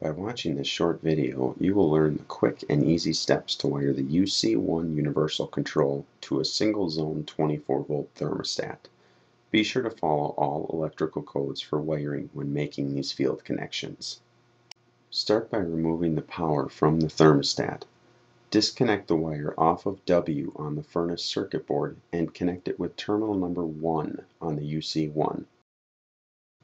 By watching this short video, you will learn the quick and easy steps to wire the UC1 universal control to a single zone 24 volt thermostat. Be sure to follow all electrical codes for wiring when making these field connections. Start by removing the power from the thermostat. Disconnect the wire off of W on the furnace circuit board and connect it with terminal number 1 on the UC1.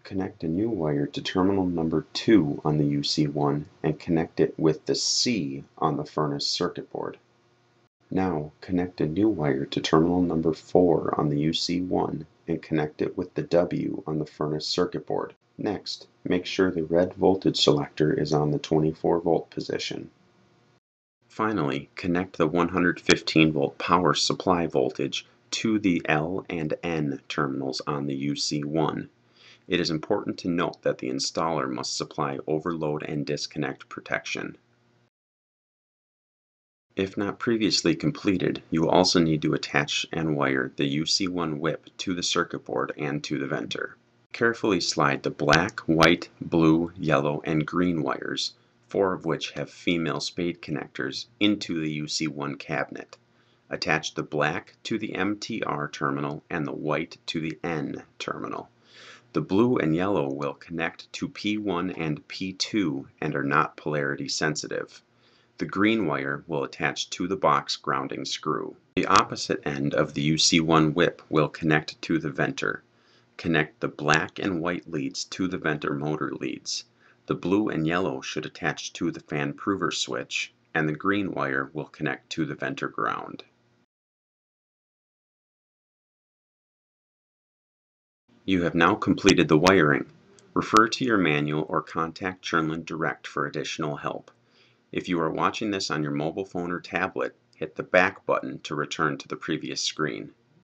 Connect a new wire to terminal number 2 on the UC1 and connect it with the C on the furnace circuit board. Now connect a new wire to terminal number 4 on the UC1 and connect it with the W on the furnace circuit board. Next, make sure the red voltage selector is on the 24 volt position. Finally, connect the 115 volt power supply voltage to the L and N terminals on the UC1. It is important to note that the installer must supply overload and disconnect protection. If not previously completed, you also need to attach and wire the UC1 whip to the circuit board and to the venter. Carefully slide the black, white, blue, yellow, and green wires, four of which have female spade connectors, into the UC1 cabinet. Attach the black to the MTR terminal and the white to the N terminal. The blue and yellow will connect to P1 and P2 and are not polarity sensitive. The green wire will attach to the box grounding screw. The opposite end of the UC1 whip will connect to the venter. Connect the black and white leads to the venter motor leads. The blue and yellow should attach to the fan prover switch, and the green wire will connect to the venter ground. You have now completed the wiring. Refer to your manual or contact Tjernlund Direct for additional help. If you are watching this on your mobile phone or tablet, hit the back button to return to the previous screen.